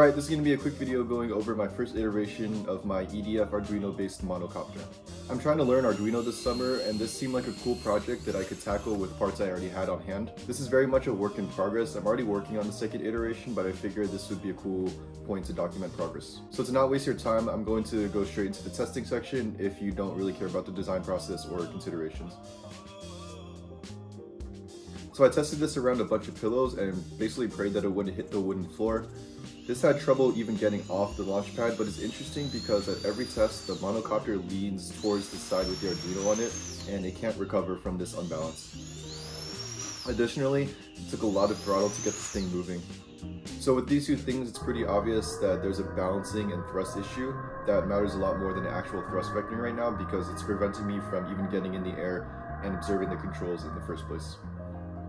Alright, this is going to be a quick video going over my first iteration of my EDF Arduino based monocopter. I'm trying to learn Arduino this summer and this seemed like a cool project that I could tackle with parts I already had on hand. This is very much a work in progress. I'm already working on the second iteration but I figured this would be a cool point to document progress. So to not waste your time, I'm going to go straight into the testing section if you don't really care about the design process or considerations. So I tested this around a bunch of pillows and basically prayed that it wouldn't hit the wooden floor. This had trouble even getting off the launch pad, but it's interesting because at every test, the monocopter leans towards the side with the Arduino on it, and it can't recover from this unbalance. Additionally, it took a lot of throttle to get this thing moving. So with these two things, it's pretty obvious that there's a balancing and thrust issue that matters a lot more than actual thrust vectoring right now because it's preventing me from even getting in the air and observing the controls in the first place.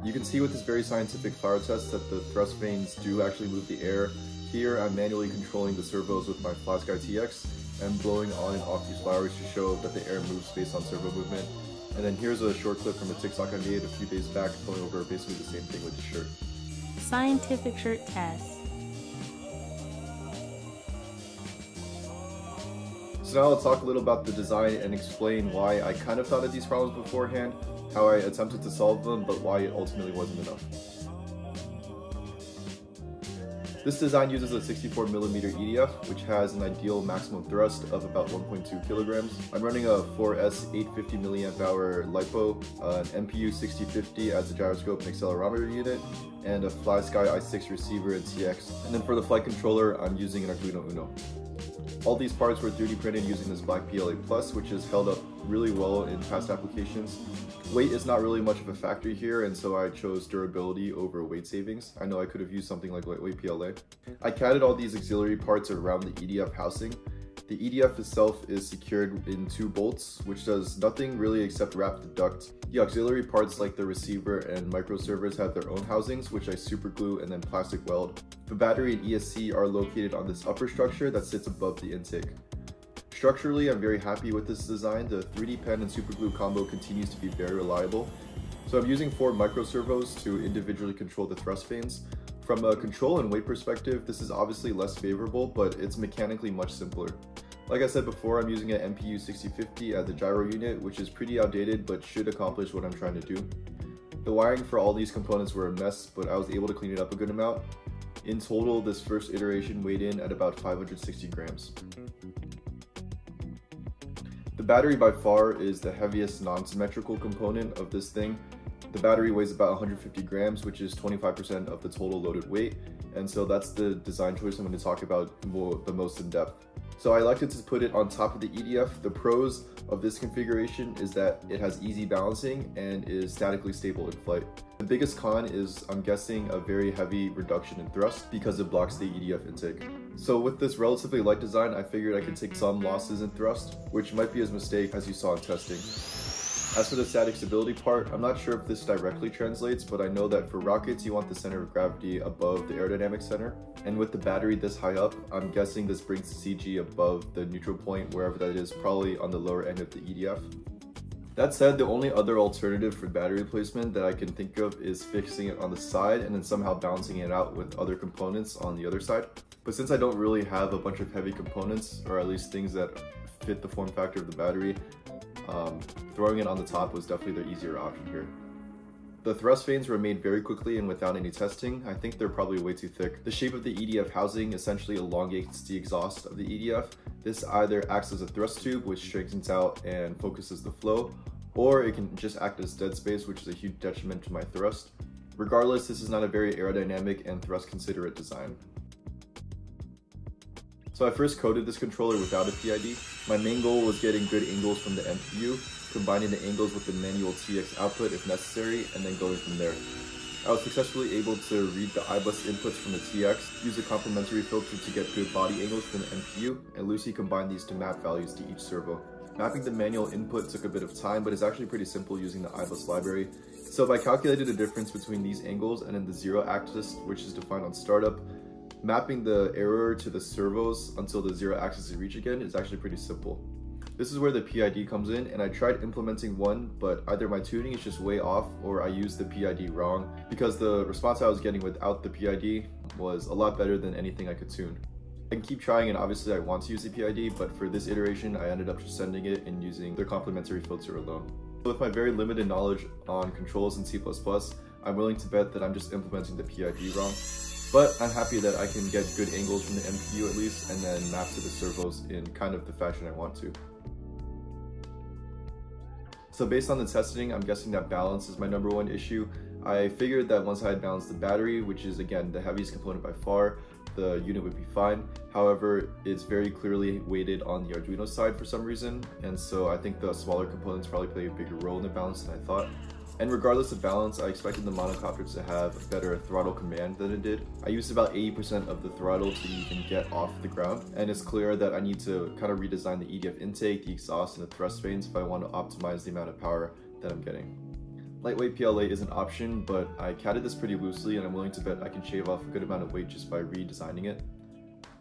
You can see with this very scientific flower test that the thrust vanes do actually move the air here I'm manually controlling the servos with my FlySky TX and blowing on and off these flowers to show that the air moves based on servo movement. And then here's a short clip from a TikTok I made a few days back going over basically the same thing with the shirt. Scientific shirt test. So now I'll talk a little about the design and explain why I kind of thought of these problems beforehand, how I attempted to solve them, but why it ultimately wasn't enough. This design uses a 64mm EDF, which has an ideal maximum thrust of about 1.2 kilograms. I'm running a 4S 850 milliamp hour LiPo, uh, an MPU 6050 as a gyroscope and accelerometer unit, and a FlySky i6 receiver and TX. And then for the flight controller, I'm using an Arduino Uno. All these parts were 3D printed using this black PLA Plus, which has held up really well in past applications. Weight is not really much of a factor here, and so I chose durability over weight savings. I know I could have used something like lightweight PLA. I catted all these auxiliary parts around the EDF housing, the EDF itself is secured in two bolts, which does nothing really except wrap the duct. The auxiliary parts like the receiver and microservos have their own housings, which I super glue and then plastic weld. The battery and ESC are located on this upper structure that sits above the intake. Structurally, I'm very happy with this design. The 3D pen and super glue combo continues to be very reliable. So I'm using four microservos to individually control the thrust vanes. From a control and weight perspective, this is obviously less favorable, but it's mechanically much simpler. Like I said before, I'm using an MPU 6050 as the gyro unit, which is pretty outdated but should accomplish what I'm trying to do. The wiring for all these components were a mess, but I was able to clean it up a good amount. In total, this first iteration weighed in at about 560 grams. The battery by far is the heaviest non-symmetrical component of this thing, the battery weighs about 150 grams, which is 25% of the total loaded weight. And so that's the design choice I'm going to talk about more, the most in depth. So I elected to put it on top of the EDF. The pros of this configuration is that it has easy balancing and is statically stable in flight. The biggest con is, I'm guessing, a very heavy reduction in thrust because it blocks the EDF intake. So with this relatively light design, I figured I could take some losses in thrust, which might be a mistake as you saw in testing. As for the static stability part, I'm not sure if this directly translates, but I know that for rockets you want the center of gravity above the aerodynamic center. And with the battery this high up, I'm guessing this brings the CG above the neutral point, wherever that is, probably on the lower end of the EDF. That said, the only other alternative for battery placement that I can think of is fixing it on the side and then somehow balancing it out with other components on the other side. But since I don't really have a bunch of heavy components, or at least things that fit the form factor of the battery, um, throwing it on the top was definitely the easier option here. The thrust vanes were made very quickly and without any testing. I think they're probably way too thick. The shape of the EDF housing essentially elongates the exhaust of the EDF. This either acts as a thrust tube, which straightens out and focuses the flow, or it can just act as dead space, which is a huge detriment to my thrust. Regardless, this is not a very aerodynamic and thrust considerate design. So I first coded this controller without a PID. My main goal was getting good angles from the MPU, combining the angles with the manual TX output if necessary, and then going from there. I was successfully able to read the iBus inputs from the TX, use a complementary filter to get good body angles from the MPU, and loosely combine these to map values to each servo. Mapping the manual input took a bit of time, but it's actually pretty simple using the iBus library. So if I calculated the difference between these angles and then the zero axis, which is defined on startup, mapping the error to the servos until the zero axis is reached again is actually pretty simple. This is where the PID comes in and I tried implementing one, but either my tuning is just way off or I used the PID wrong because the response I was getting without the PID was a lot better than anything I could tune. I can keep trying and obviously I want to use the PID, but for this iteration I ended up just sending it and using their complementary filter alone. With my very limited knowledge on controls in C++, I'm willing to bet that I'm just implementing the PID wrong. But I'm happy that I can get good angles from the MPU at least and then map to the servos in kind of the fashion I want to. So based on the testing, I'm guessing that balance is my number one issue. I figured that once I had balanced the battery, which is again the heaviest component by far, the unit would be fine. However, it's very clearly weighted on the Arduino side for some reason, and so I think the smaller components probably play a bigger role in the balance than I thought. And regardless of balance, I expected the monocopter to have better throttle command than it did. I used about 80% of the throttle to even get off the ground, and it's clear that I need to kind of redesign the EDF intake, the exhaust, and the thrust vanes if I want to optimize the amount of power that I'm getting. Lightweight PLA is an option, but I catted this pretty loosely and I'm willing to bet I can shave off a good amount of weight just by redesigning it.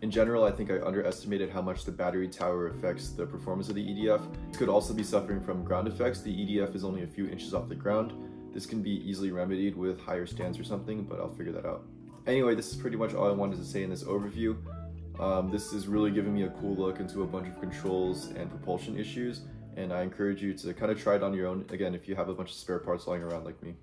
In general, I think I underestimated how much the battery tower affects the performance of the EDF. It could also be suffering from ground effects. The EDF is only a few inches off the ground. This can be easily remedied with higher stands or something, but I'll figure that out. Anyway, this is pretty much all I wanted to say in this overview. Um, this is really giving me a cool look into a bunch of controls and propulsion issues, and I encourage you to kind of try it on your own, again, if you have a bunch of spare parts lying around like me.